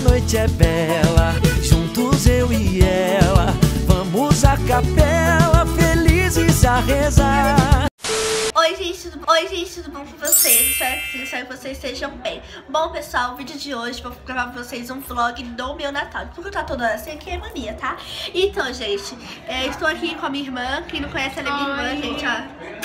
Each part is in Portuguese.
a noite é bela, juntos eu e ela, vamos à capela, felizes a rezar. Oi gente, tudo, Oi, gente, tudo bom com vocês? Espero que sim, espero que vocês estejam bem. Bom, pessoal, o vídeo de hoje vou gravar pra vocês um vlog do meu Natal. Porque tá toda assim aqui é mania, tá? Então, gente, é, estou aqui com a minha irmã. Quem não conhece ela é minha irmã, gente, ó.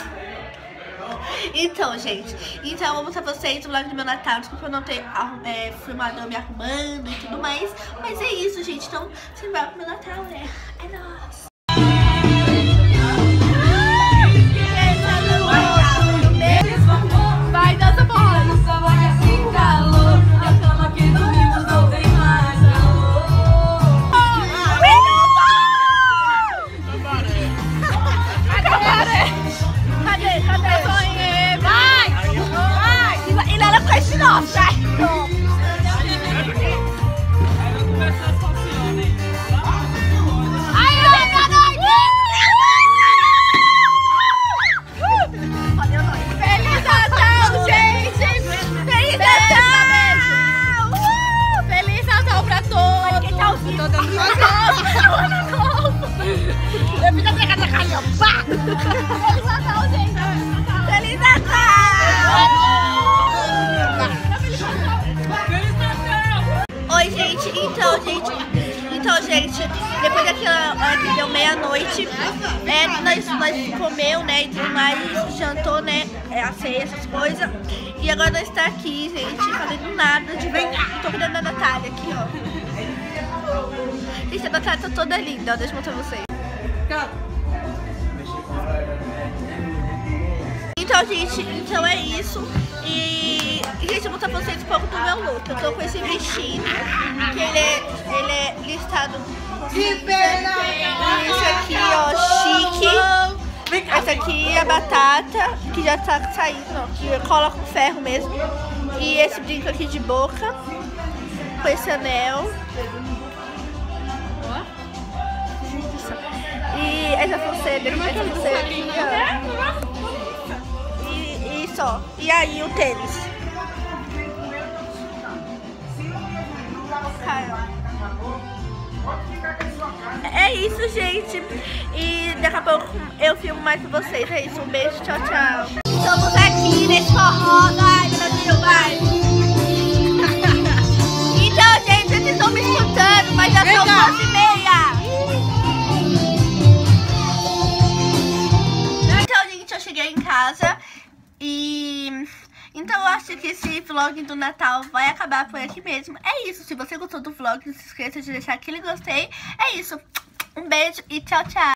Então, gente, então eu vou mostrar pra vocês o vlog do meu Natal. Desculpa eu não ter é, filmado eu me arrumando e tudo mais. Mas é isso, gente. Então, se vai pro meu Natal, né? É nóis. Eu fiz a casa calhão. Pá! Feliz Natal, gente! Feliz Natal! Oi, gente. Então, gente. Então, gente, depois daquela hora que deu meia-noite, é, nós, nós comeu, né, e tudo mais, jantou, né, é, a ceia, essas coisas. E agora nós está aqui, gente, fazendo nada de. Tô cuidando da Natália aqui, ó. Gente, a Natália tá toda linda, ó, deixa eu mostrar pra vocês. Então, gente, então é isso. E, gente, eu vou mostrar pra vocês um pouco do meu look. Eu tô com esse vestido, que ele é, ele é listado Esse aqui, ó, chique. Essa aqui é a batata, que já tá saindo, ó, que cola com ferro mesmo. E esse brinco aqui de boca, com esse anel. Essa pulseira aqui, ó. E, e só. E aí o tênis. É isso, gente. E daqui a pouco eu filmo mais com vocês. É isso. Um beijo. Tchau, tchau. Estamos aqui nesse forró. Ai, em casa e... Então eu acho que esse vlog do Natal vai acabar por aqui mesmo. É isso, se você gostou do vlog, não se esqueça de deixar aquele gostei. É isso, um beijo e tchau, tchau.